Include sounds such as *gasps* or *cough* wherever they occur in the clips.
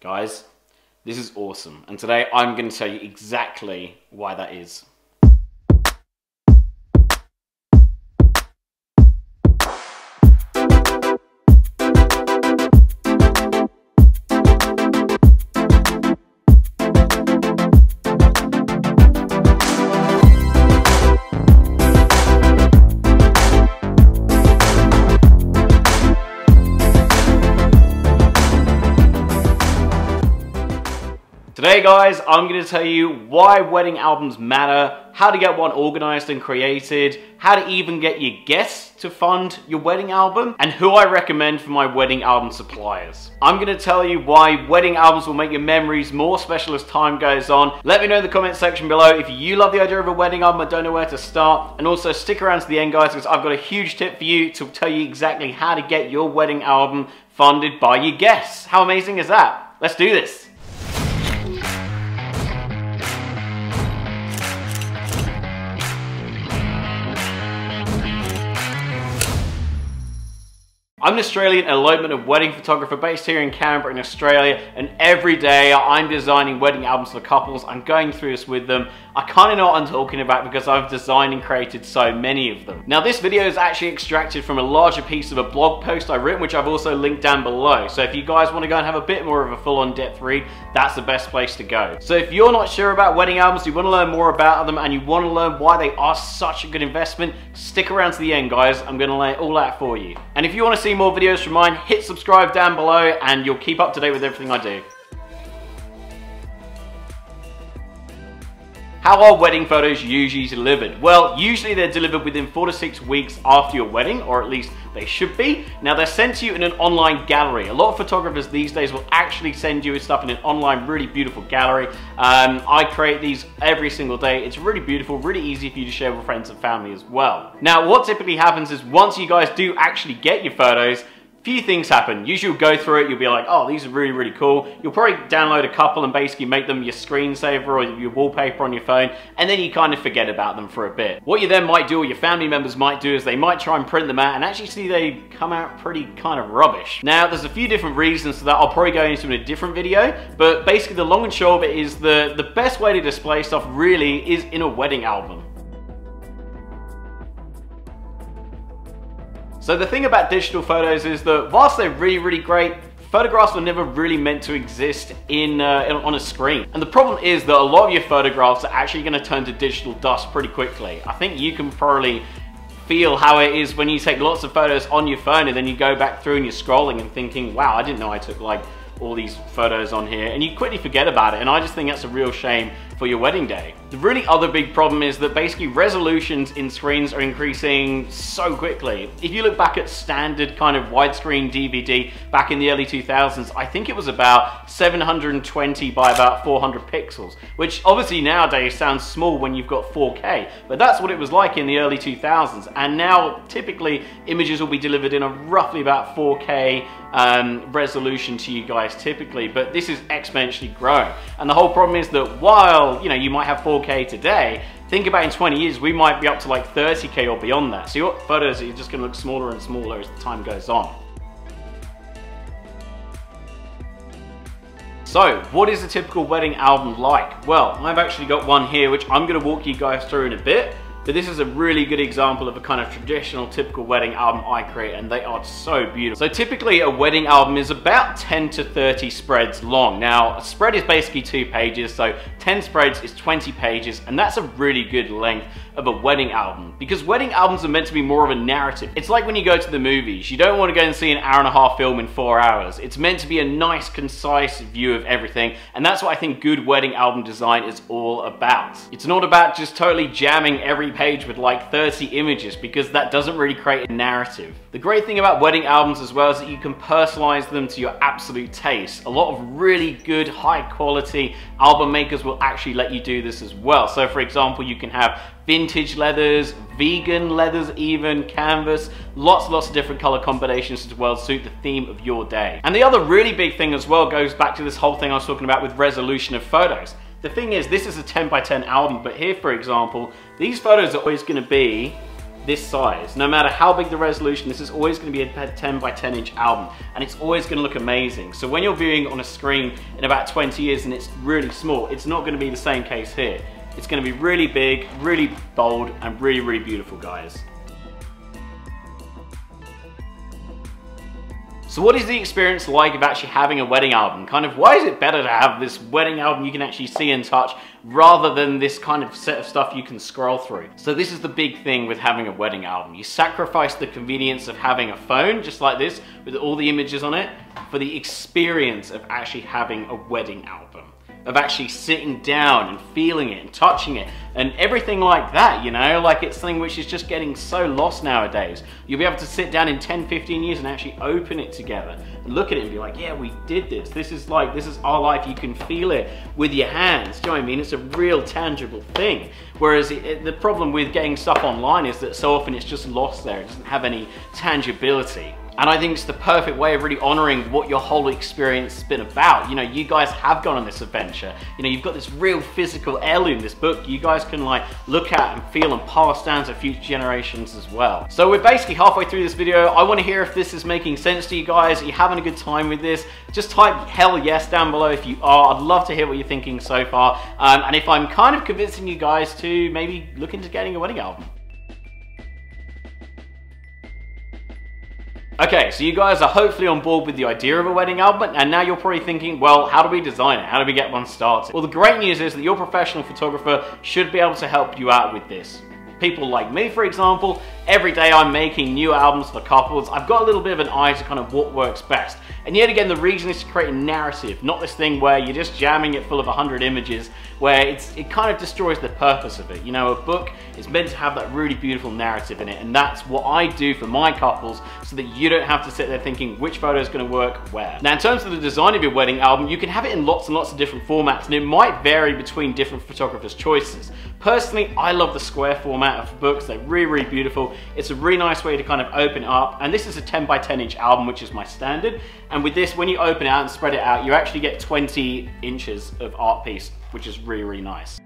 Guys, this is awesome. And today I'm going to tell you exactly why that is. Today guys, I'm going to tell you why wedding albums matter, how to get one organized and created, how to even get your guests to fund your wedding album, and who I recommend for my wedding album suppliers. I'm going to tell you why wedding albums will make your memories more special as time goes on. Let me know in the comment section below if you love the idea of a wedding album and don't know where to start. And also stick around to the end guys because I've got a huge tip for you to tell you exactly how to get your wedding album funded by your guests. How amazing is that? Let's do this. I'm an Australian elopement and wedding photographer based here in Canberra in Australia and every day I'm designing wedding albums for couples. I'm going through this with them. I kind of know what I'm talking about because I've designed and created so many of them. Now this video is actually extracted from a larger piece of a blog post I've written which I've also linked down below. So if you guys want to go and have a bit more of a full-on depth read, that's the best place to go. So if you're not sure about wedding albums, you want to learn more about them and you want to learn why they are such a good investment, stick around to the end guys. I'm going to lay it all out for you. And if you want to see see more videos from mine, hit subscribe down below and you'll keep up to date with everything I do. How are wedding photos usually delivered? Well, usually they're delivered within four to six weeks after your wedding, or at least they should be. Now they're sent to you in an online gallery. A lot of photographers these days will actually send you stuff in an online, really beautiful gallery. Um, I create these every single day. It's really beautiful, really easy for you to share with friends and family as well. Now what typically happens is once you guys do actually get your photos, few things happen. Usually you'll go through it, you'll be like, oh, these are really, really cool. You'll probably download a couple and basically make them your screensaver or your wallpaper on your phone, and then you kind of forget about them for a bit. What you then might do, or your family members might do, is they might try and print them out and actually see they come out pretty kind of rubbish. Now, there's a few different reasons for that. I'll probably go into in a different video, but basically the long and short of it is the, the best way to display stuff really is in a wedding album. So the thing about digital photos is that whilst they're really, really great, photographs were never really meant to exist in, uh, on a screen. And the problem is that a lot of your photographs are actually gonna turn to digital dust pretty quickly. I think you can probably feel how it is when you take lots of photos on your phone and then you go back through and you're scrolling and thinking, wow, I didn't know I took like all these photos on here and you quickly forget about it and I just think that's a real shame for your wedding day. The really other big problem is that basically resolutions in screens are increasing so quickly. If you look back at standard kind of widescreen DVD back in the early 2000s, I think it was about 720 by about 400 pixels, which obviously nowadays sounds small when you've got 4K, but that's what it was like in the early 2000s. And now typically images will be delivered in a roughly about 4K um, resolution to you guys typically, but this is exponentially growing. And the whole problem is that while you know, you might have 4K today, think about in 20 years, we might be up to like 30K or beyond that. So your photos are just gonna look smaller and smaller as the time goes on. So, what is a typical wedding album like? Well, I've actually got one here which I'm gonna walk you guys through in a bit. But this is a really good example of a kind of traditional typical wedding album I create and they are so beautiful. So typically a wedding album is about 10 to 30 spreads long. Now a spread is basically two pages so 10 spreads is 20 pages and that's a really good length of a wedding album because wedding albums are meant to be more of a narrative. It's like when you go to the movies. You don't want to go and see an hour and a half film in four hours. It's meant to be a nice, concise view of everything and that's what I think good wedding album design is all about. It's not about just totally jamming every page with like 30 images because that doesn't really create a narrative. The great thing about wedding albums as well is that you can personalize them to your absolute taste. A lot of really good, high quality album makers will actually let you do this as well. So for example, you can have vintage leathers, vegan leathers even, canvas, lots lots of different color combinations to well suit the theme of your day. And the other really big thing as well goes back to this whole thing I was talking about with resolution of photos. The thing is, this is a 10 by 10 album, but here, for example, these photos are always gonna be this size. No matter how big the resolution, this is always gonna be a 10 by 10 inch album and it's always gonna look amazing. So when you're viewing on a screen in about 20 years and it's really small, it's not gonna be the same case here. It's gonna be really big, really bold, and really, really beautiful, guys. So what is the experience like of actually having a wedding album? Kind of why is it better to have this wedding album you can actually see and touch rather than this kind of set of stuff you can scroll through? So this is the big thing with having a wedding album. You sacrifice the convenience of having a phone just like this with all the images on it for the experience of actually having a wedding album of actually sitting down and feeling it and touching it and everything like that, you know, like it's something which is just getting so lost nowadays. You'll be able to sit down in 10, 15 years and actually open it together and look at it and be like, yeah, we did this. This is like, this is our life. You can feel it with your hands. Do you know what I mean? It's a real tangible thing. Whereas it, it, the problem with getting stuff online is that so often it's just lost there. It doesn't have any tangibility. And I think it's the perfect way of really honoring what your whole experience has been about. You know, you guys have gone on this adventure. You know, you've got this real physical heirloom, this book you guys can like look at and feel and pass down to future generations as well. So we're basically halfway through this video. I want to hear if this is making sense to you guys. Are you having a good time with this? Just type hell yes down below if you are. I'd love to hear what you're thinking so far. Um, and if I'm kind of convincing you guys to maybe look into getting a wedding album. Okay, so you guys are hopefully on board with the idea of a wedding album, and now you're probably thinking, well, how do we design it? How do we get one started? Well, the great news is that your professional photographer should be able to help you out with this people like me, for example, every day I'm making new albums for couples. I've got a little bit of an eye to kind of what works best. And yet again, the reason is to create a narrative, not this thing where you're just jamming it full of 100 images, where it kind of destroys the purpose of it. You know, a book is meant to have that really beautiful narrative in it, and that's what I do for my couples, so that you don't have to sit there thinking which photo is going to work where. Now, in terms of the design of your wedding album, you can have it in lots and lots of different formats, and it might vary between different photographers' choices. Personally, I love the square format of books. They're really, really beautiful. It's a really nice way to kind of open up. And this is a 10 by 10 inch album, which is my standard. And with this, when you open it out and spread it out, you actually get 20 inches of art piece, which is really, really nice.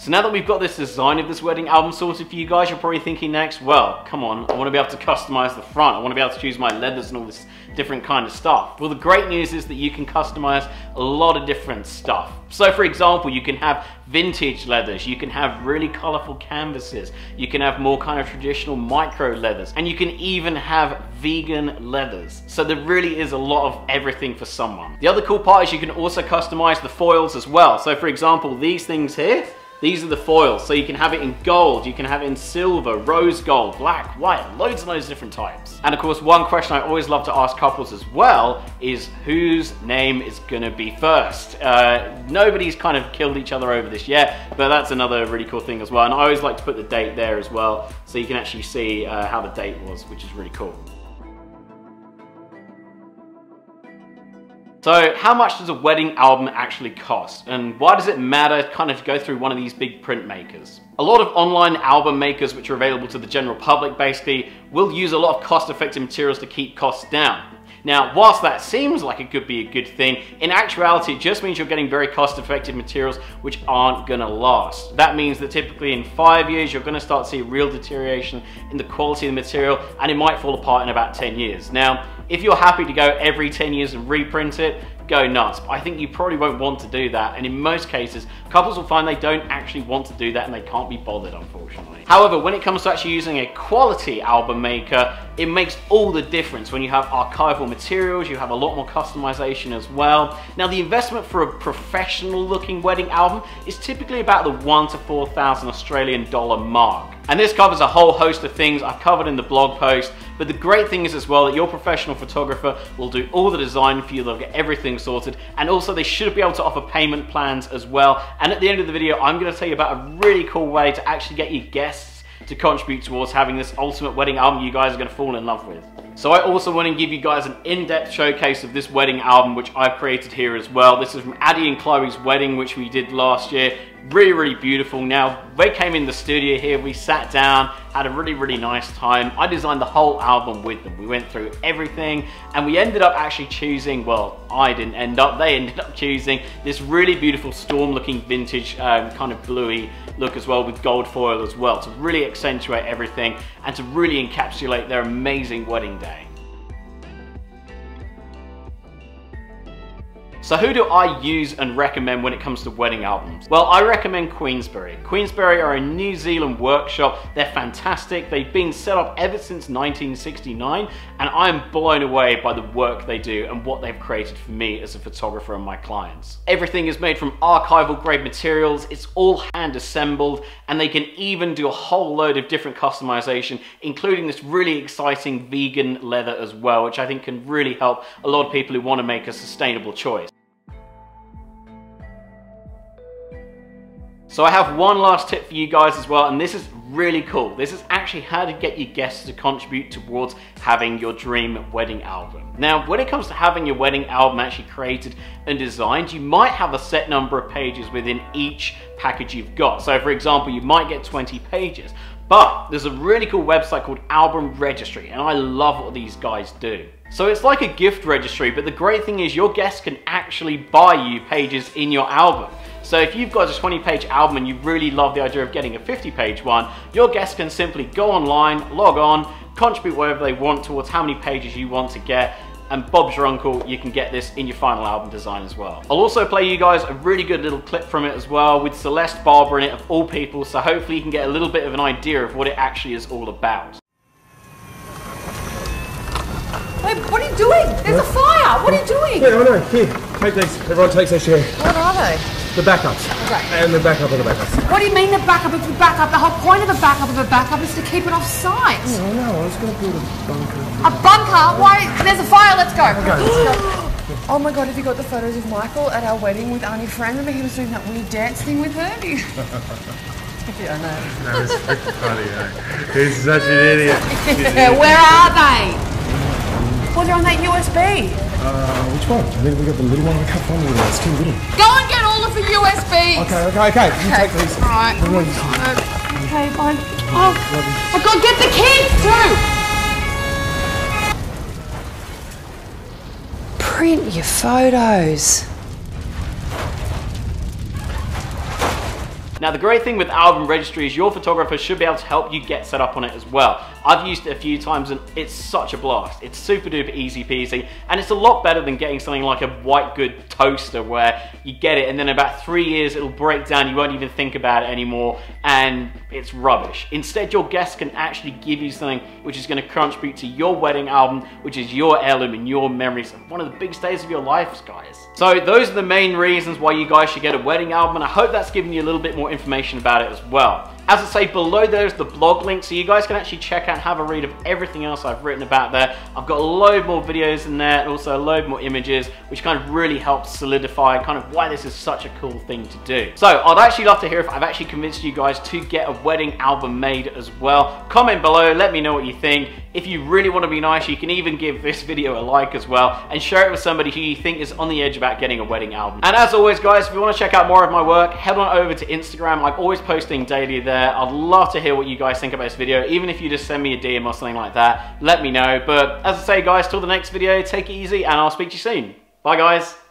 So now that we've got this design of this wedding album sorted for you guys, you're probably thinking next, well, come on, I want to be able to customize the front. I want to be able to choose my leathers and all this different kind of stuff. Well, the great news is that you can customize a lot of different stuff. So for example, you can have vintage leathers, you can have really colorful canvases, you can have more kind of traditional micro leathers, and you can even have vegan leathers. So there really is a lot of everything for someone. The other cool part is you can also customize the foils as well. So for example, these things here, these are the foils, so you can have it in gold, you can have it in silver, rose gold, black, white, loads and loads of different types. And of course, one question I always love to ask couples as well is whose name is gonna be first? Uh, nobody's kind of killed each other over this yet, but that's another really cool thing as well. And I always like to put the date there as well, so you can actually see uh, how the date was, which is really cool. So how much does a wedding album actually cost? And why does it matter kind of go through one of these big printmakers? A lot of online album makers which are available to the general public basically will use a lot of cost-effective materials to keep costs down. Now, whilst that seems like it could be a good thing, in actuality, it just means you're getting very cost-effective materials which aren't gonna last. That means that typically in five years, you're gonna start to see real deterioration in the quality of the material, and it might fall apart in about 10 years. Now, if you're happy to go every 10 years and reprint it, go nuts. But I think you probably won't want to do that. And in most cases, couples will find they don't actually want to do that and they can't be bothered, unfortunately. However, when it comes to actually using a quality album maker, it makes all the difference when you have archival materials, you have a lot more customization as well. Now, the investment for a professional looking wedding album is typically about the one to 4,000 Australian dollar mark. And this covers a whole host of things I've covered in the blog post, but the great thing is as well that your professional photographer will do all the design for you, they'll get everything sorted, and also they should be able to offer payment plans as well. And at the end of the video, I'm gonna tell you about a really cool way to actually get your guests to contribute towards having this ultimate wedding album you guys are gonna fall in love with. So I also want to give you guys an in-depth showcase of this wedding album which I've created here as well. This is from Addie and Chloe's wedding which we did last year. Really, really beautiful. Now, they came in the studio here, we sat down, had a really, really nice time. I designed the whole album with them. We went through everything and we ended up actually choosing, well, I didn't end up, they *laughs* ended up choosing this really beautiful storm looking vintage um, kind of bluey look as well with gold foil as well to really accentuate everything and to really encapsulate their amazing wedding day. So who do I use and recommend when it comes to wedding albums? Well, I recommend Queensberry. Queensberry are a New Zealand workshop. They're fantastic. They've been set up ever since 1969 and I'm blown away by the work they do and what they've created for me as a photographer and my clients. Everything is made from archival grade materials. It's all hand assembled and they can even do a whole load of different customization, including this really exciting vegan leather as well, which I think can really help a lot of people who want to make a sustainable choice. So I have one last tip for you guys as well, and this is really cool. This is actually how to get your guests to contribute towards having your dream wedding album. Now, when it comes to having your wedding album actually created and designed, you might have a set number of pages within each package you've got. So for example, you might get 20 pages, but there's a really cool website called Album Registry, and I love what these guys do. So it's like a gift registry, but the great thing is your guests can actually buy you pages in your album. So if you've got a 20 page album and you really love the idea of getting a 50 page one, your guests can simply go online, log on, contribute whatever they want towards how many pages you want to get, and Bob's your uncle, you can get this in your final album design as well. I'll also play you guys a really good little clip from it as well with Celeste Barber in it of all people, so hopefully you can get a little bit of an idea of what it actually is all about. Wait, what are you doing? There's a fire! What are you doing? Yeah, oh I know. Here, take these. Everyone takes their share. What are they? The backups. Okay. And the backup of the backups. What do you mean the backup of the backup? The whole point of the backup of a backup is to keep it off site. Oh no, I was going to build a bunker. A bunker? Why? There's a fire, let's go. Okay, let's go. *gasps* Oh my god, have you got the photos of Michael at our wedding with Arnie Fran? Remember he was doing that weird dance thing with her? *laughs* yeah, I know. That was funny, eh? He's such an idiot. *laughs* Where are they? Well, they're on that USB. Uh, which one? I think we got the little one. I can't find the little It's too little. Go and get all of the USBs. Okay, okay, okay. You take these. Alright. The ones- Okay, fine. Oh, oh god, get the kids too! Print your photos. Now the great thing with Album Registry is your photographer should be able to help you get set up on it as well. I've used it a few times and it's such a blast. It's super duper easy peasy and it's a lot better than getting something like a white good toaster where you get it and then about three years it'll break down, you won't even think about it anymore and it's rubbish. Instead your guests can actually give you something which is going to contribute to your wedding album, which is your heirloom and your memories one of the biggest days of your lives, guys. So those are the main reasons why you guys should get a wedding album and I hope that's given you a little bit more information about it as well. As I say, below there's the blog link, so you guys can actually check out and have a read of everything else I've written about there. I've got a load more videos in there and also a load more images, which kind of really helps solidify kind of why this is such a cool thing to do. So I'd actually love to hear if I've actually convinced you guys to get a wedding album made as well. Comment below, let me know what you think. If you really want to be nice, you can even give this video a like as well and share it with somebody who you think is on the edge about getting a wedding album. And as always, guys, if you want to check out more of my work, head on over to Instagram. I'm always posting daily there. I'd love to hear what you guys think about this video. Even if you just send me a DM or something like that, let me know. But as I say, guys, till the next video, take it easy and I'll speak to you soon. Bye, guys.